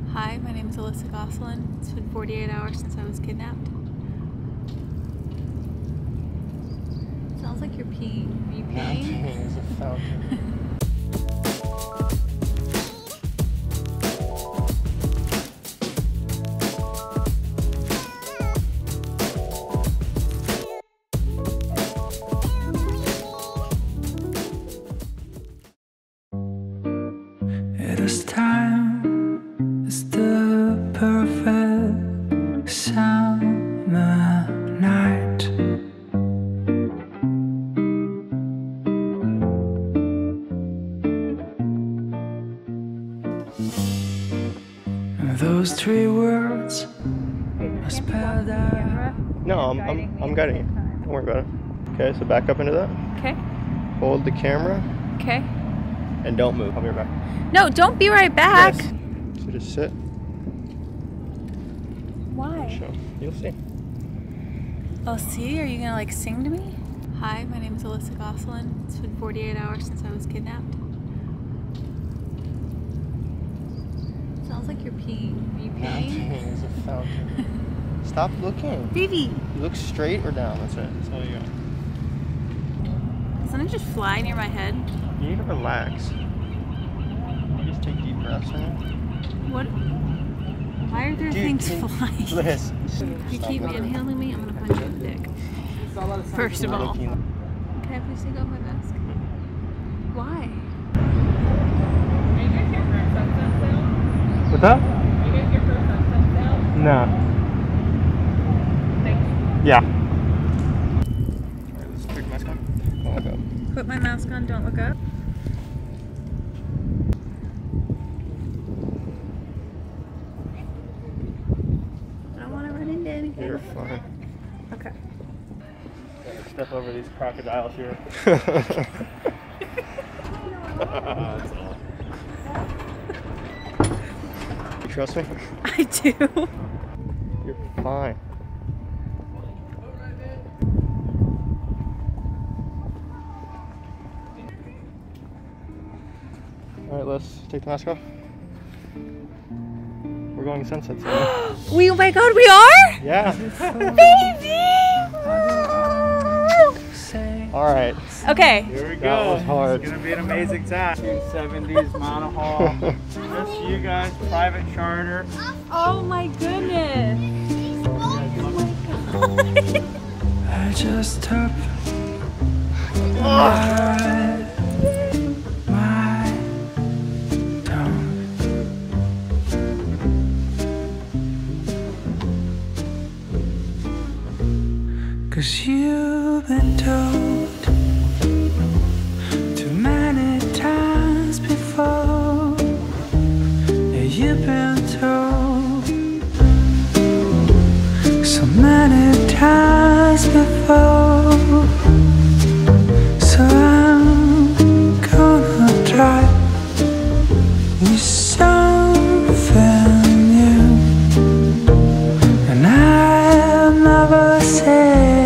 Hi, my name is Alyssa Gosselin. It's been 48 hours since I was kidnapped. Sounds like you're peeing. Are you peeing? There's a fountain. It is time, it's the perfect summer night. Those three words are spelled out. No, I'm, I'm, I'm guiding you. Don't worry about it. Okay, so back up into that. Okay. Hold the camera Okay. and don't move. I'll be right back. No, don't be right back. Yes. So just sit. Show. You'll see. Oh, see? Are you gonna like sing to me? Hi, my name is Alyssa Gosselin. It's been 48 hours since I was kidnapped. Sounds like you're peeing. Are you peeing? There's a fountain. Stop looking. Baby, You look straight or down. That's it. That's all you got. something just fly near my head? You need to relax. You just take deep breaths in it. What? Why are there Dude, things can- flying? Liz. You stop keep looking. manhandling me, I'm gonna punch you in the dick. First of all. Can I please take off my mask? Why? What's that? No. Thank you. Yeah. Alright, let's take mask on. Oh, okay. Put my mask on, don't look up. I don't want to run into anything. You're fine. Okay. Step over these crocodiles here. you trust me? I do. You're fine. Alright, let's take the mask off. We're going sunset soon. we, oh my god, we are? yeah. Baby! Alright. Okay. Here we go. That was hard. It's gonna be an amazing time. 270s monohull. Just you guys, private charter. Oh my goodness. Oh my god. I just took my, my tongue. Cause you've been told been told so many times before. So I'm gonna try you something new, and I have never said.